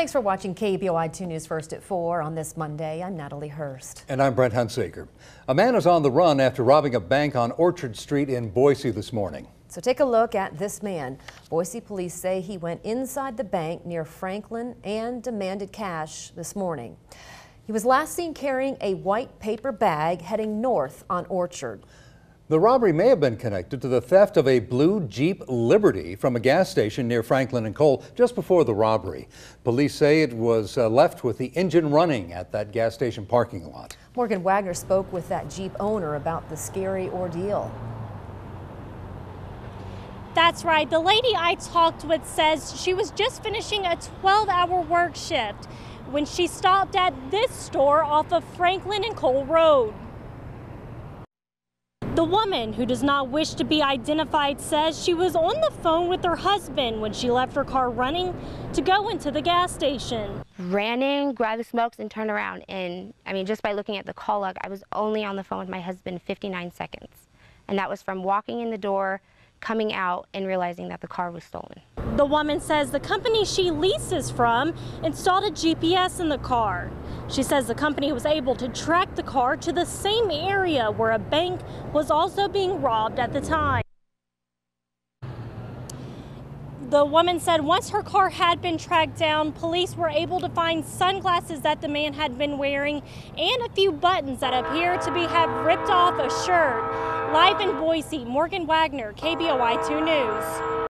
Thanks for watching KBOI 2 News First at 4 on this Monday. I'm Natalie Hurst. And I'm Brent Hunsaker. A man is on the run after robbing a bank on Orchard Street in Boise this morning. So take a look at this man. Boise police say he went inside the bank near Franklin and demanded cash this morning. He was last seen carrying a white paper bag heading north on Orchard. The robbery may have been connected to the theft of a blue Jeep Liberty from a gas station near Franklin and Cole just before the robbery. Police say it was uh, left with the engine running at that gas station parking lot. Morgan Wagner spoke with that Jeep owner about the scary ordeal. That's right. The lady I talked with says she was just finishing a 12 hour work shift when she stopped at this store off of Franklin and Cole Road. The woman, who does not wish to be identified, says she was on the phone with her husband when she left her car running to go into the gas station. Ran in, grabbed the smokes, and turned around. And I mean, just by looking at the call log, I was only on the phone with my husband 59 seconds. And that was from walking in the door, coming out, and realizing that the car was stolen. The woman says the company she leases from installed a GPS in the car. She says the company was able to track the car to the same area where a bank was also being robbed at the time. The woman said once her car had been tracked down, police were able to find sunglasses that the man had been wearing and a few buttons that appear to be have ripped off a shirt. Live in Boise, Morgan Wagner, KBOI 2 News.